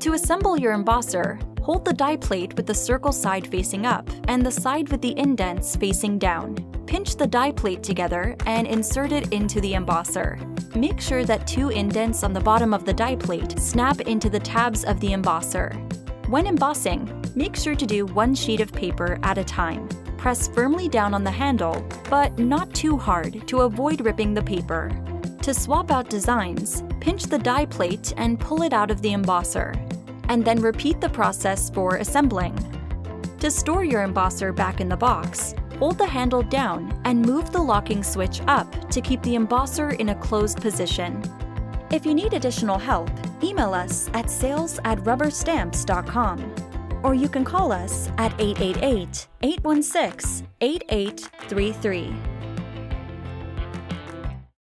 To assemble your embosser, hold the die plate with the circle side facing up and the side with the indents facing down. Pinch the die plate together and insert it into the embosser. Make sure that two indents on the bottom of the die plate snap into the tabs of the embosser. When embossing, make sure to do one sheet of paper at a time. Press firmly down on the handle, but not too hard to avoid ripping the paper. To swap out designs, pinch the die plate and pull it out of the embosser, and then repeat the process for assembling. To store your embosser back in the box, hold the handle down and move the locking switch up to keep the embosser in a closed position. If you need additional help, email us at sales at rubberstamps.com or you can call us at 888 816 8833.